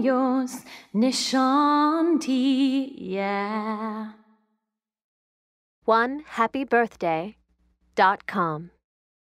años nishanti, yeah. One happy birthday dot com.